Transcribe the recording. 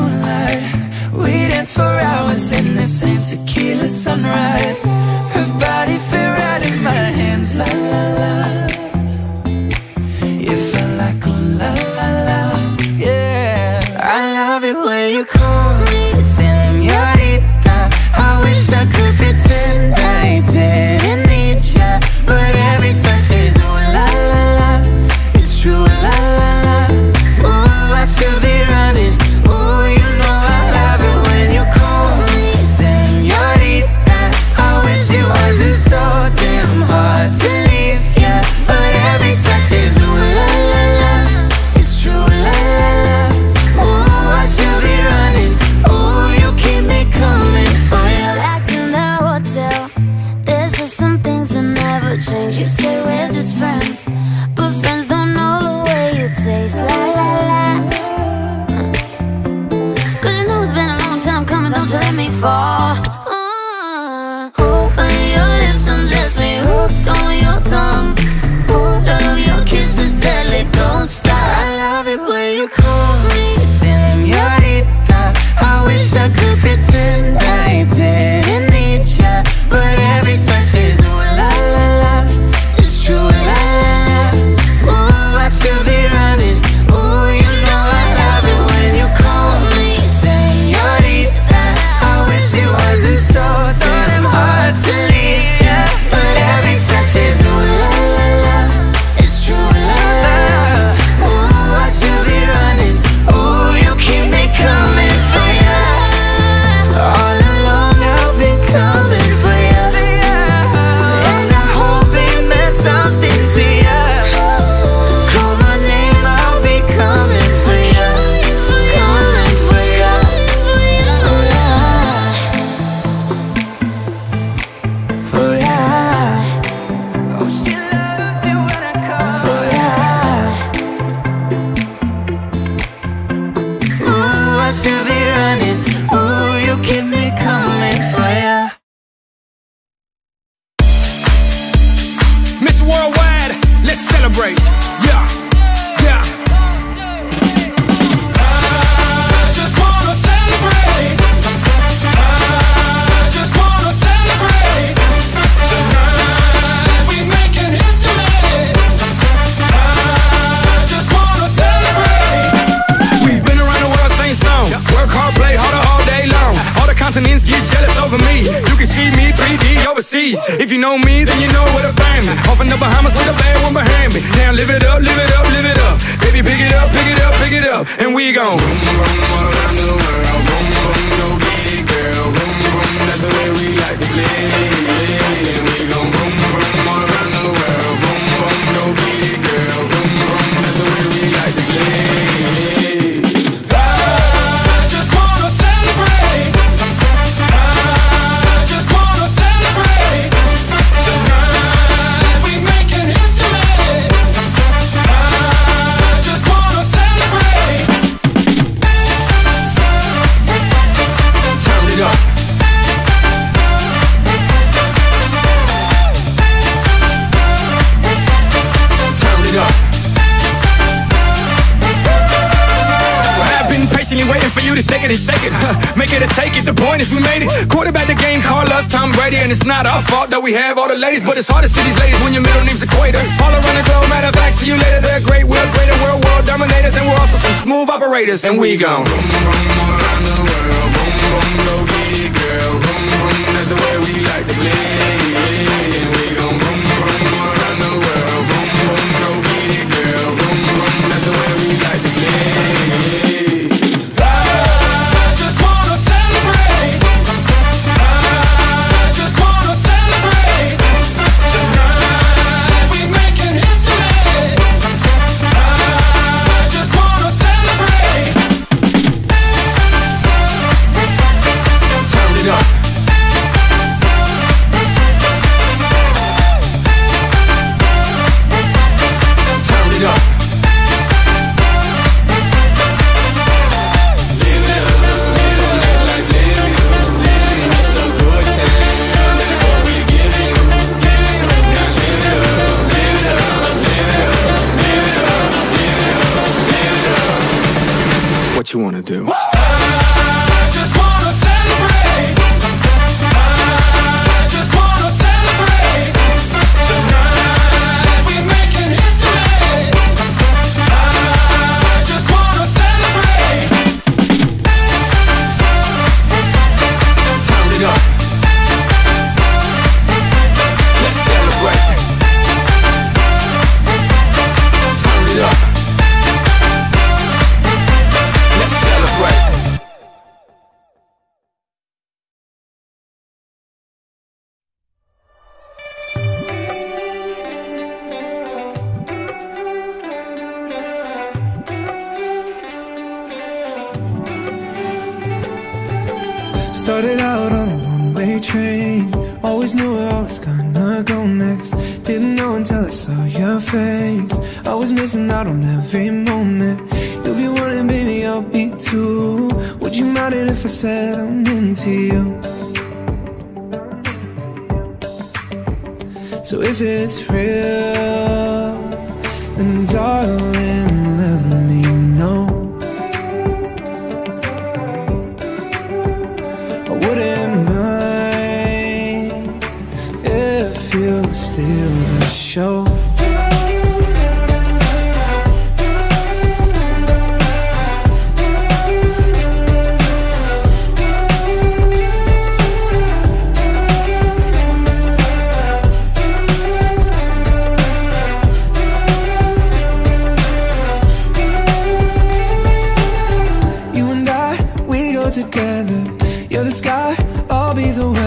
moonlight. We danced for hours in the same tequila sunrise. Her body fit right in my hands, la la la. You felt like, oh la la just some things that never change. You say we're just friends. and we gon' point is we made it. Quarterback the game, call us Tom Brady, and it's not our fault that we have all the ladies, but it's hard to see these ladies when your middle name's Equator. All around the globe, matter of fact, see you later. They're great, we're greater, we're world dominators, and we're also some smooth operators, and we gone. Boom, boom, around the world, boom, boom, go get girl. Boom, boom, that's the way we like to play. Always knew where I was gonna go next. Didn't know until I saw your face. I was missing out on every moment. You'll be wanting, baby, I'll be too. Would you mind it if I said I'm into you? So if it's real, then darling, steal the show. You and I, we go together. You're the sky, I'll be the weather.